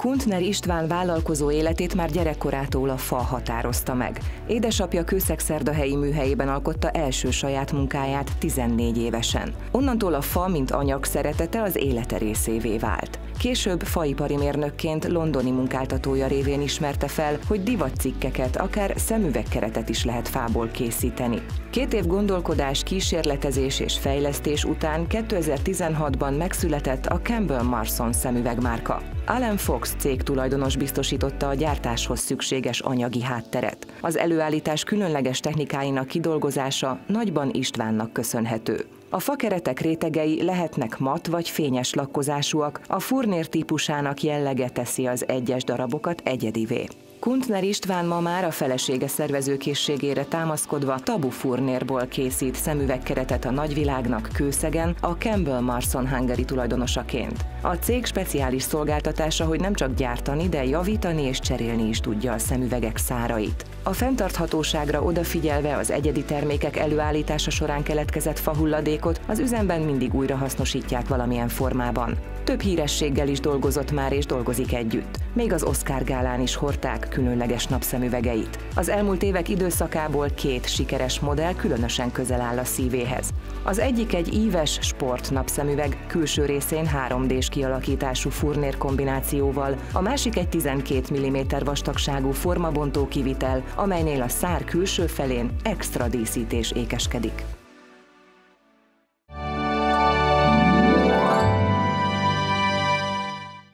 Kuntner István vállalkozó életét már gyerekkorától a fa határozta meg. Édesapja Kőszegszerdahelyi műhelyében alkotta első saját munkáját 14 évesen. Onnantól a fa, mint anyag szeretete az élete részévé vált. Később faipari mérnökként londoni munkáltatója révén ismerte fel, hogy divatcikkeket, akár szemüvegkeretet is lehet fából készíteni. Két év gondolkodás, kísérletezés és fejlesztés után 2016-ban megszületett a Campbell Marson szemüvegmárka. Alan Fox cég tulajdonos biztosította a gyártáshoz szükséges anyagi hátteret. Az előállítás különleges technikáinak kidolgozása nagyban Istvánnak köszönhető. A fakeretek rétegei lehetnek mat vagy fényes lakkozásúak, a furnér típusának jellege teszi az egyes darabokat egyedivé. Kuntner István ma már a felesége szervezőkészségére támaszkodva tabu furnérból készít szemüvegkeretet a nagyvilágnak Kőszegen, a Campbell Marson Hungary tulajdonosaként. A cég speciális szolgáltatása, hogy nem csak gyártani, de javítani és cserélni is tudja a szemüvegek szárait. A fenntarthatóságra odafigyelve az egyedi termékek előállítása során keletkezett fahulladékot az üzemben mindig újra hasznosítják valamilyen formában. Több hírességgel is dolgozott már és dolgozik együtt. Még az Oscar gálán is hordták különleges napszemüvegeit. Az elmúlt évek időszakából két sikeres modell különösen közel áll a szívéhez. Az egyik egy íves sport napszemüveg, külső részén 3D-s kialakítású furnér kombinációval, a másik egy 12 mm vastagságú formabontó kivitel, amelynél a szár külső felén extra díszítés ékeskedik.